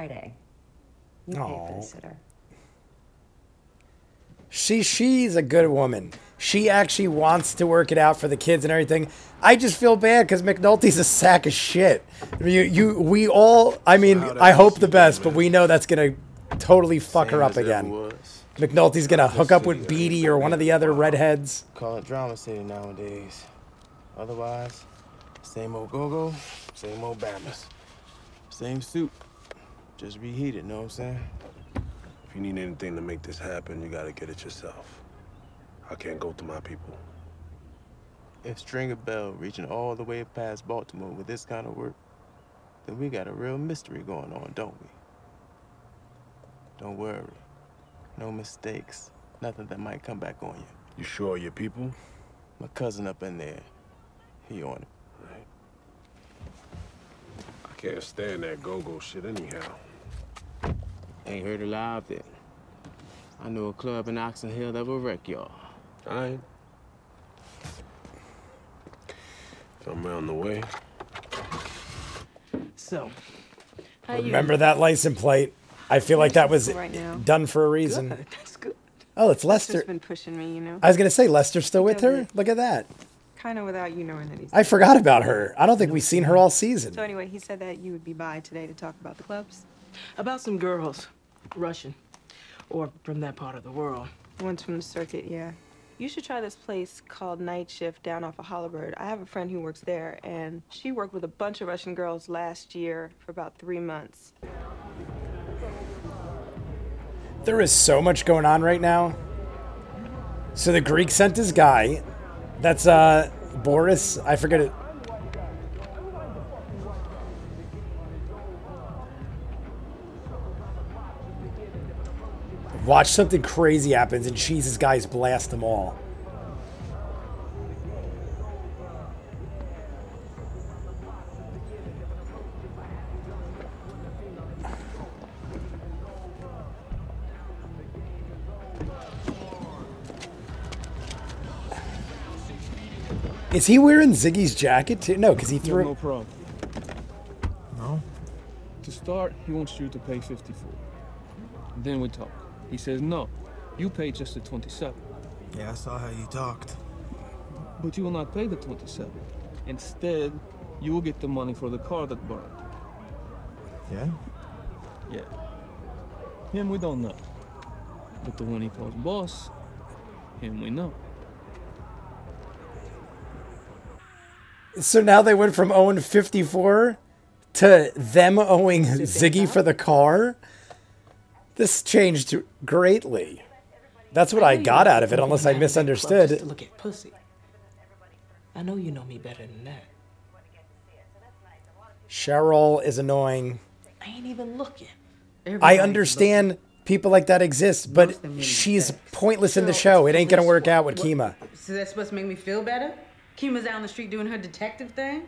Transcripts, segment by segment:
Friday. You pay for Aw. the sitter. She she's a good woman. She actually wants to work it out for the kids and everything. I just feel bad because McNulty's a sack of shit. You you we all. I mean, how'd that I hope the go, best, but we know that's gonna totally fuck her up again. was. McNulty's gonna hook up with City, Beadie or one of the other redheads. Call it drama city nowadays. Otherwise, same old go-go, same old Bammers. Same soup, just reheated, know what I'm saying? If you need anything to make this happen, you gotta get it yourself. I can't go to my people. If Stringer Bell reaching all the way past Baltimore with this kind of work, then we got a real mystery going on, don't we? Don't worry. No mistakes. Nothing that might come back on you. You sure your people? My cousin up in there, he on it. Right. I can't stand that go-go shit anyhow. Ain't heard a lie of it. I know a club in Oxon Hill that will wreck y'all. All right. ain't. If I'm around the way. So, how you? Remember that license plate? I feel like that was Right done for a reason. Good. That's good. Oh, it's Lester's Lester. been pushing me, you know, I was gonna say Lester's still with her. Look at that. kind of without you knowing that he's. I forgot about her. I don't think we've seen her all season. So anyway, he said that you would be by today to talk about the clubs. About some girls, Russian, or from that part of the world. One's from the circuit, yeah. You should try this place called Night Shift down off of Holabird. I have a friend who works there, and she worked with a bunch of Russian girls last year for about three months. There is so much going on right now. So the Greek sent his guy. That's uh Boris. I forget it. Watch something crazy happens and Jesus guys blast them all. Is he wearing Ziggy's jacket too? No, because he threw. no problem. No? To start, he wants you to pay 54. Then we talk. He says, no, you pay just the 27. Yeah, I saw how you talked. But you will not pay the 27. Instead, you will get the money for the car that burned. Yeah? Yeah. Him we don't know. But the one he calls boss, him we know. So now they went from owing 54 to them owing Ziggy for the car. This changed greatly. That's what I got out of it, unless I misunderstood. look at pussy. I know you know me better than that. Cheryl is annoying. I ain't even looking. I understand people like that exist, but she's pointless in the show. It ain't gonna work out with Kima. So that's supposed to make me feel better? Kima's down the street doing her detective thing?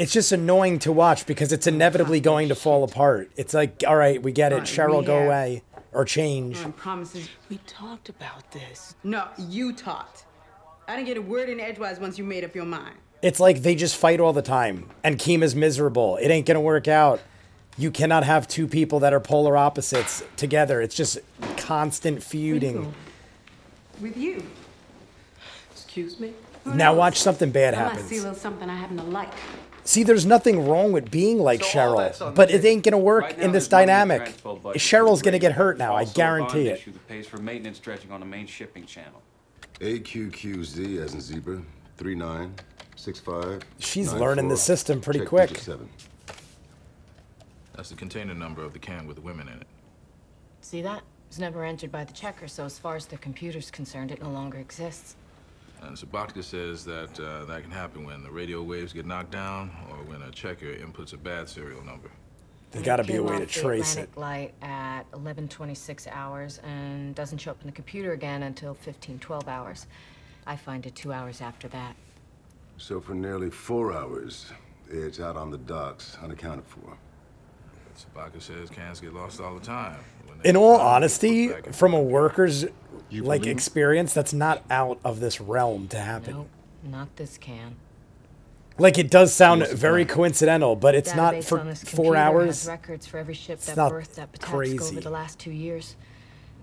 It's just annoying to watch because it's inevitably going to fall apart. It's like, all right, we get it. Cheryl, go away or change. On promises. We talked about this. No, you talked. I didn't get a word in edgewise once you made up your mind. It's like they just fight all the time, and Kima's miserable. It ain't gonna work out. You cannot have two people that are polar opposites together. It's just constant feuding. With you. Excuse me? Now watch something bad happen. I see a little something I happen to like. See, there's nothing wrong with being like So Cheryl, but it ain't gonna work Right now, in this there's money in the dynamic. transpo budget for Cheryl's gonna get hurt now. I guarantee it. issue that pays for maintenance dredging on the main shipping channel. AQQZ as in zebra, 3965. She's learning the system pretty quick. That's the container number of the can with the women in it. See that? It was never entered by the checker, so as far as the computer's concerned, it no longer exists. And Sobotka says that uh, that can happen when the radio waves get knocked down or when a checker inputs a bad serial number. There's gotta be a way to off the trace it. Atlantic light at 11:26 hours and doesn't show up in the computer again until 15:12 hours. I find it two hours after that. So for nearly four hours, it's out on the docks, unaccounted for. Sobotka says cans get lost all the time. In all honesty, put back in- from a worker's You like believe- experience, that's not out of this realm to happen. Nope, not this can. Like it does sound What's very plan? coincidental, but it's not Database for on this four computer hours. Has records for every ship It's that not berthed at Patapsco crazy. over the last two years.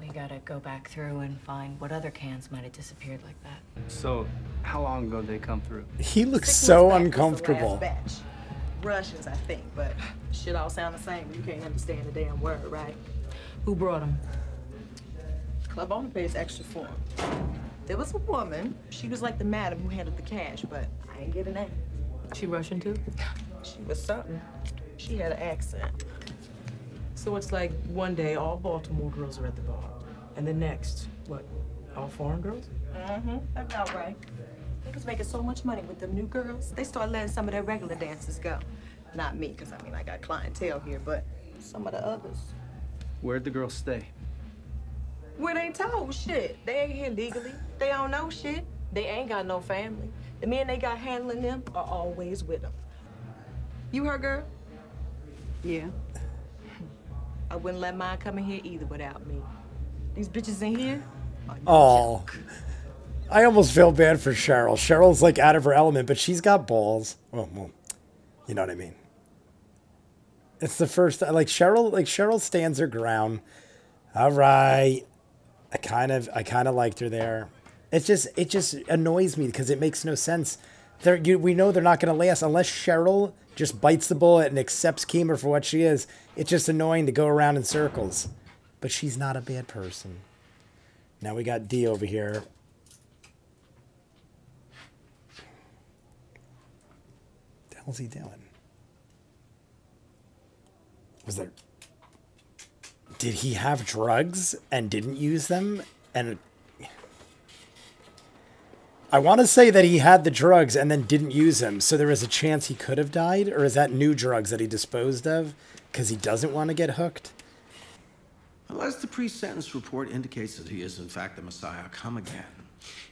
We gotta go back through and find what other cans might have disappeared like that. So, how long ago did they come through? He looks Six so months back was the uncomfortable. last batch. Russians, I think, but shit all sound the same. You can't understand a damn word, right? Who brought him? Club owner pays extra for 'em. There was a woman. She was like the madam who handled the cash, but I ain't get a name. She Russian too? She was something. She had an accent. So it's like one day all Baltimore girls are at the bar, and the next, what, all foreign girls? Mm-hmm. That's about right. They was making so much money with them new girls. They started letting some of their regular dancers go. Not me, because I mean I got clientele here, but some of the others. Where'd the girls stay? Where they told shit. They ain't here legally. They don't know shit. They ain't got no family. The men they got handling them are always with them. You her girl? Yeah. I wouldn't let mine come in here either without me. These bitches in here? Oh, I almost feel bad for Cheryl. Cheryl's like out of her element, but she's got balls. Oh, well, you know what I mean. It's the first like Cheryl like Cheryl stands her ground. All right. I kind of I kind of liked her there. It's just it just annoys me because it makes no sense. They're, you, we know they're not going to last unless Cheryl just bites the bullet and accepts Kima for what she is. It's just annoying to go around in circles. But she's not a bad person. Now we got D over here. What the hell's he doing? Was there. Did he have drugs and didn't use them? And. I want to say that he had the drugs and then didn't use them, so there is a chance he could have died? Or is that new drugs that he disposed of because he doesn't want to get hooked? Unless the pre-sentence report indicates that he is in fact the Messiah come again,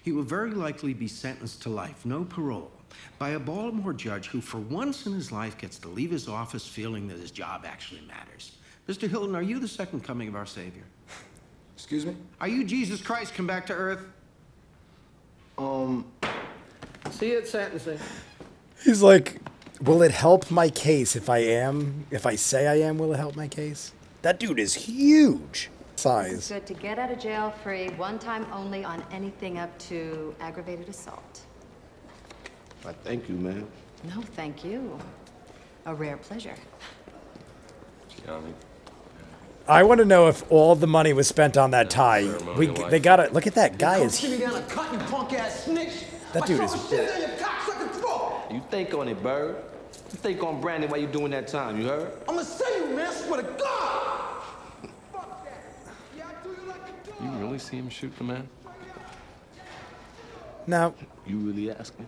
he will very likely be sentenced to life, no parole, by a Baltimore judge who for once in his life gets to leave his office feeling that his job actually matters. Mr. Hilton, are you the second coming of our Savior? Excuse me? Are you Jesus Christ come back to earth? Um, see it sentencing. He's like, will it help my case if I am? If I say I am, will it help my case? That dude is huge. It's Size. good to get out of jail free, one time only on anything up to aggravated assault. I thank you, ma'am. No, thank you. A rare pleasure. Johnny. I want to know if all the money was spent on that tie. We they got it. look at that guy. Is me down a cotton punk ass snitch. That dude is Shit down your cocksucking throat. You think on it, Bird. You think on Brandon while you doing that time, you heard? I'ma say you, man. I swear to God. You really see him shoot the man? no. You really ask asking?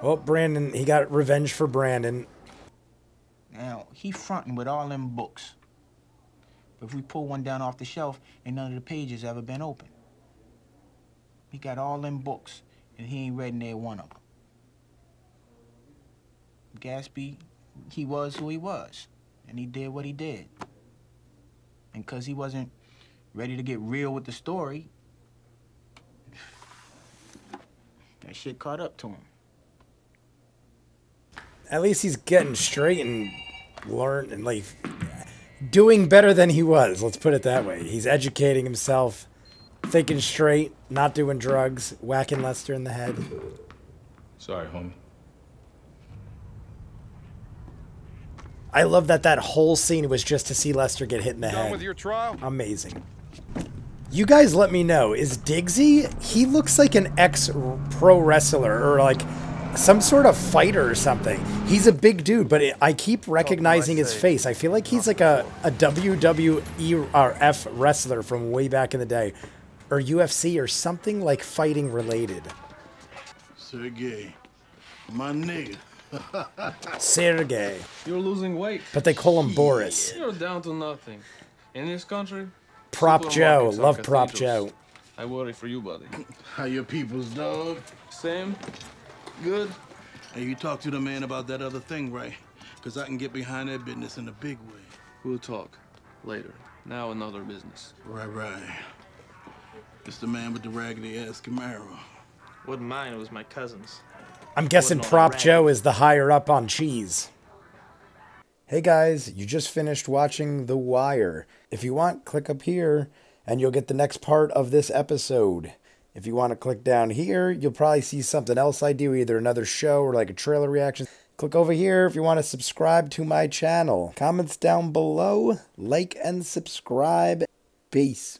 Well, Brandon, he got revenge for Brandon. Now, he fronting with all them books. But if we pull one down off the shelf, ain't none of the pages ever been open. He got all them books, and he ain't read near one of them. Gatsby, he was who he was, and he did what he did. And because he wasn't ready to get real with the story, that shit caught up to him. At least he's getting straight and learned and like doing better than he was. Let's put it that way. He's educating himself, thinking straight, not doing drugs, whacking Lester in the head. Sorry, homie. I love that that whole scene was just to see Lester get hit in the Done head. with your trial? Amazing. You guys let me know. Is Diggsy? He looks like an ex pro wrestler or like some sort of fighter or something. He's a big dude, but it, I keep recognizing his face. I feel like he's like a, a WWE or F wrestler from way back in the day or UFC or something like fighting related. Sergey, my nigga. Sergey. You're losing weight. But they call him Boris. You're down to nothing. In this country, Prop Joe. Love Prop. Joe. I worry for you, buddy. How your people's dog? Same. Good. Hey, you talked to the man about that other thing, right? Because I can get behind that business in a big way. We'll talk later. Now another business. Right, right. It's the man with the raggedy ass Camaro. Wasn't mine, it was my cousin's. I'm guessing Prop Joe is the higher up on cheese. Hey guys, you just finished watching The Wire. If you want, click up here and you'll get the next part of this episode. If you want to click down here, you'll probably see something else I do, either another show or like a trailer reaction. Click over here if you want to subscribe to my channel. Comments down below, like and subscribe. Peace.